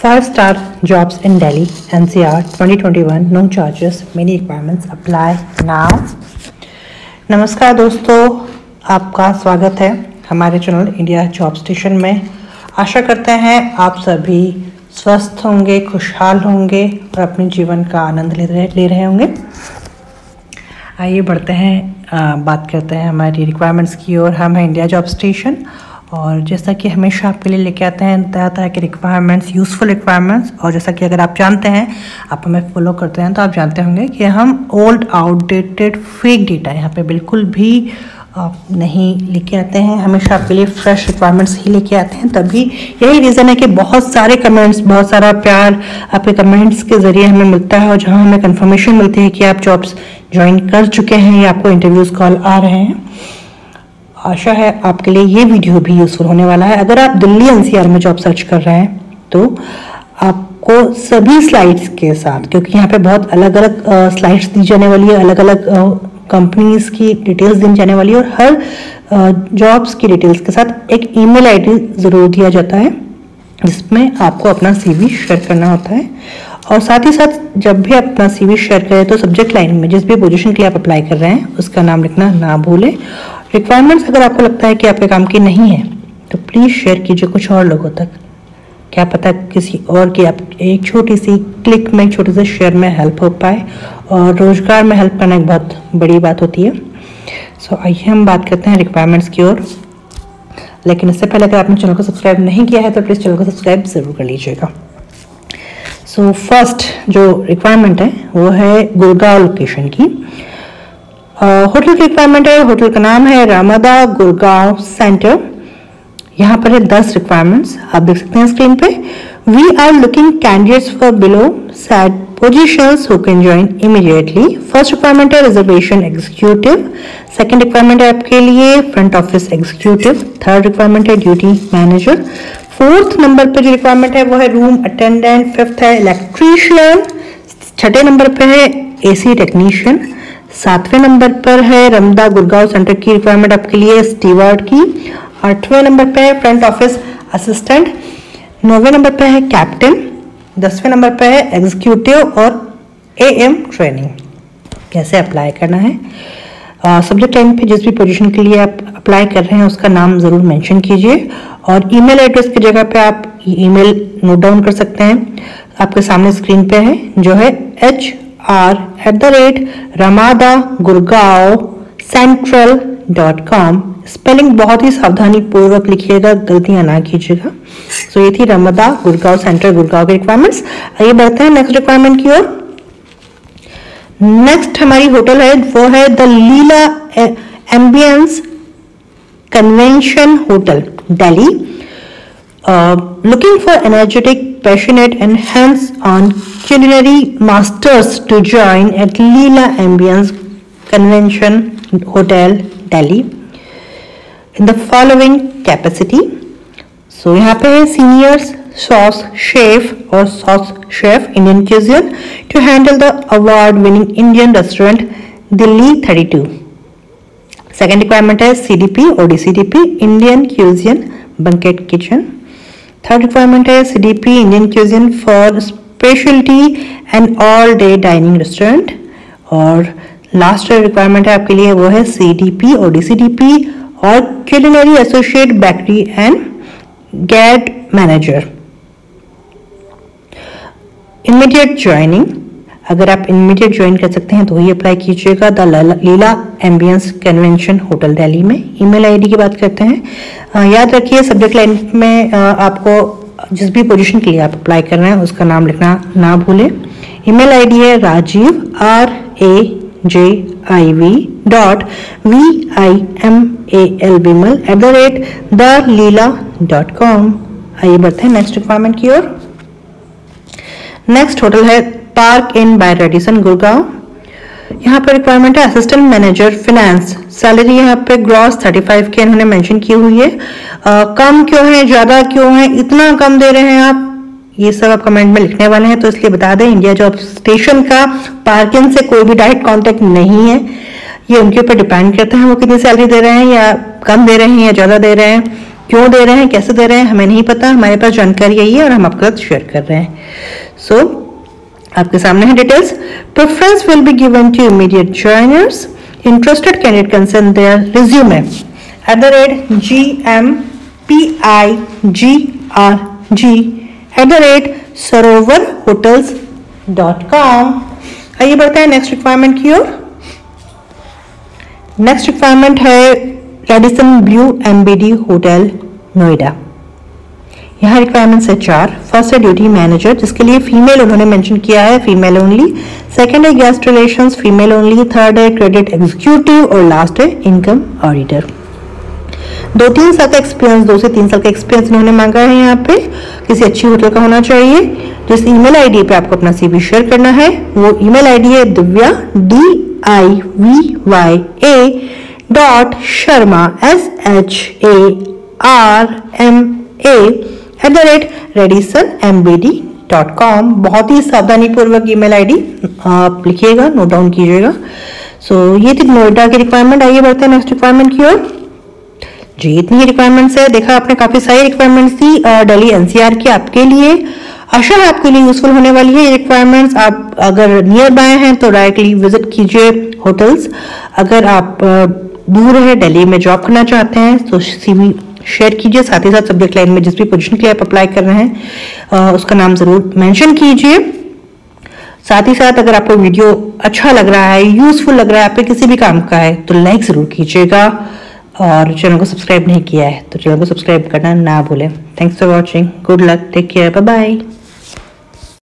Five star jobs in Delhi, NCR 2021, no charges, many requirements apply now. नमस्कार दोस्तों आपका स्वागत है हमारे चैनल इंडिया जॉब स्टेशन में। आशा करते हैं आप सभी स्वस्थ होंगे खुशहाल होंगे और अपने जीवन का आनंद ले रहे ले रहे होंगे। आइए बढ़ते हैं आ, बात करते हैं हमारी रिक्वायरमेंट्स की और हम हैं इंडिया जॉब स्टेशन और जैसा कि हमेशा आपके लिए लेके आते हैं तरह तरह के रिक्वायरमेंट्स यूज़फुल रिक्वायरमेंट्स और जैसा कि अगर आप जानते हैं, आप हमें फॉलो करते हैं तो आप जानते होंगे कि हम ओल्ड आउटडेटेड फेक डेटा यहाँ पे बिल्कुल भी आप नहीं लेके आते हैं। हमेशा आपके लिए फ्रेश रिक्वायरमेंट्स ही लेके आते हैं। तभी यही रीज़न है कि बहुत सारे कमेंट्स बहुत सारा प्यार आपके कमेंट्स के ज़रिए हमें मिलता है, और जहाँ हमें कंफर्मेशन मिलती है कि आप जॉब्स ज्वाइन कर चुके हैं या आपको इंटरव्यूज़ कॉल आ रहे हैं। आशा है आपके लिए ये वीडियो भी यूज़फुल होने वाला है। अगर आप दिल्ली एनसीआर में जॉब सर्च कर रहे हैं तो आपको सभी स्लाइड्स के साथ, क्योंकि यहाँ पे बहुत अलग अलग स्लाइड्स दी जाने वाली है अलग अलग कंपनीज़ की डिटेल्स दी जाने वाली है, और हर जॉब्स की डिटेल्स के साथ एक ईमेल आईडी ज़रूर दिया जाता है, जिसमें आपको अपना सीवी शेयर करना होता है। और साथ ही साथ जब भी आप अपना सीवी शेयर करें तो सब्जेक्ट लाइन में जिस भी पोजीशन के लिए आप अप्लाई कर रहे हैं, उसका नाम लिखना ना भूलें। रिक्वायरमेंट्स अगर आपको लगता है कि आपके काम की नहीं है तो प्लीज़ शेयर कीजिए कुछ और लोगों तक। क्या पता किसी और की आप एक छोटी सी क्लिक में, एक छोटे से शेयर में हेल्प हो पाए। और रोज़गार में हेल्प करना एक बहुत बड़ी बात होती है। सो आइए हम बात करते हैं रिक्वायरमेंट्स की ओर। लेकिन इससे पहले अगर आपने चैनल को सब्सक्राइब नहीं किया है तो प्लीज़ चैनल को सब्सक्राइब ज़रूर कर लीजिएगा। सो फ़र्स्ट जो रिक्वायरमेंट है, वो है गुड़गांव लोकेशन की। होटल की रिक्वायरमेंट है, होटल का नाम है रामदा गुड़गांव सेंटर यहाँ पर है दस रिक्वायरमेंट्स आप देख सकते हैं स्क्रीन पे। We are looking candidates for below set position who can join immediately first requirement है रिजर्वेशन एग्जीक्यूटिव सेकेंड रिक्वायरमेंट है आपके लिए front office executive third requirement है ड्यूटी मैनेजर फोर्थ नंबर पर जो रिक्वायरमेंट है वो है रूम अटेंडेंट फिफ्थ है इलेक्ट्रीशियन छठे नंबर पे है एसी टेक्नीशियन सातवें नंबर पर है रमदा गुड़गांव सेंटर की रिक्वायरमेंट आपके लिए स्टीवर्ड की। आठवें नंबर पे है फ्रंट ऑफ़िस असिस्टेंट नौवे नंबर पर है कैप्टन दसवें नंबर पर है एग्जीक्यूटिव और ए एम ट्रेनिंग कैसे अप्लाई करना है? सब्जेक्ट लाइन पे जिस भी पोजीशन के लिए आप अप्लाई कर रहे हैं, उसका नाम ज़रूर मेंशन कीजिए। और ईमेल एड्रेस की जगह पे आप ईमेल नोट डाउन कर सकते हैं। आपके सामने स्क्रीन पे है, जो है H rate Ramada Gurgaon central dot com spelling बहुत ही सावधानी पूर्वक लिखिएगा गलतियाँ ना कीजिएगा। सो so, ये थी रमदा गुड़गांव सेंट्रल गुड़गांव के रिक्वायरमेंट्स आइए बढ़ते हैं नेक्स्ट रिक्वायरमेंट की ओर। नेक्स्ट हमारी होटल है वो है the Leela ambience convention hotel Delhi Looking for energetic passionate and hands-on culinary masters to join at Leela Ambience Convention Hotel, Delhi in the following capacity. So यहाँ पे है seniors sauce chef or sauce chef Indian cuisine to handle the award-winning Indian restaurant Delhi 32. Second requirement है CDP or DCDP Indian cuisine banquet kitchen. Third requirement है C D P Indian cuisine for speciality and all day dining restaurant और last requirement है आपके लिए वो है C D P और D C D P और culinary associate bakery and gate manager immediate joining अगर आप इमीडिएट ज्वाइन कर सकते हैं तो वही अप्लाई कीजिएगा the Leela ambience convention hotel Delhi में। ईमेल आईडी की बात करते हैं। याद रखिए सब्जेक्ट लाइन में आपको जिस भी पोजीशन के लिए आप अप्लाई कर रहे हैं, उसका नाम लिखना ना भूलें। ईमेल आईडी है Rajiv R A J I V dot V I M A L Bimal at the rate the Leela dot com आइए बढ़ते हैं नेक्स्ट रिक्वायरमेंट की ओर। नेक्स्ट होटल है Park Inn by Radisson Gurgaon यहाँ पर requirement है असिस्टेंट मैनेजर फिनेंस सैलरी यहाँ पे ग्रॉस 35 के इन्होंने मेंशन की हुई है। आ, कम क्यों है ज़्यादा क्यों है इतना कम दे रहे हैं आप? ये सब आप कमेंट में लिखने वाले हैं तो इसलिए बता दें इंडिया जॉब स्टेशन का पार्किंग से कोई भी डायरेक्ट कॉन्टेक्ट नहीं है। ये उनके ऊपर डिपेंड करता है वो कितनी सैलरी दे रहे हैं या कम दे रहे हैं या ज़्यादा दे रहे हैं क्यों दे रहे हैं कैसे दे रहे हैं हमें नहीं पता। हमारे पास जानकारी यही है और हम आपके साथ शेयर कर रहे हैं। सो so, आपके सामने है details preference will be given to immediate joiners interested candidate concern their resume at the rate G M P I G R G at the rate Sarovar hotels dot com आइए बढ़ते हैं next requirement की ओर. Next requirement है Radisson Blu MBD hotel Noida यहाँ requirements है चार। First है ड्यूटी मैनेजर जिसके लिए फीमेल उन्होंने मेंशन किया है फीमेल ओनली सेकंड है guest relations female only third है क्रेडिट एग्जीक्यूटिव और लास्ट है इनकम ऑडिटर दो तीन साल का एक्सपीरियंस दो से तीन साल का एक्सपीरियंस इन्होंने मांगा है यहाँ पे। किसी अच्छी होटल का होना चाहिए। जिस ईमेल आईडी पे आपको अपना सीवी शेयर करना है, वो ईमेल आईडी है Divya D I V Y A dot Sharma S H A R M A at the rate Radisson M B D dot com बहुत ही सावधानी पूर्वक ईमेल आईडी आप लिखिएगा नोट डाउन कीजिएगा। सो so, ये थी नोएडा की रिक्वायरमेंट आइए बढ़ते हैं नेक्स्ट रिक्वायरमेंट की ओर। जी इतनी रिक्वायरमेंट्स है। देखा आपने काफ़ी सारी रिक्वायरमेंट्स थी डेली एनसीआर की आपके लिए। आशा है आपके लिए यूजफुल होने वाली है ये रिक्वायरमेंट्स आप अगर नियर बाय हैं तो डायरेक्टली विज़िट कीजिए होटल्स अगर आप दूर है दिल्ली में जॉब करना चाहते हैं तो सीवी शेयर कीजिए। साथ ही साथ सब्जेक्ट लाइन में जिस भी पोजिशन के लिए आप अप्लाई कर रहे हैं उसका नाम ज़रूर मैंशन कीजिए। साथ ही साथ अगर आपको वीडियो अच्छा लग रहा है यूजफुल लग रहा है, आपके किसी भी काम का है तो लाइक ज़रूर कीजिएगा। और चैनल को सब्सक्राइब नहीं किया है तो चैनल को सब्सक्राइब करना ना भूलें। Thanks for watching good luck take care bye bye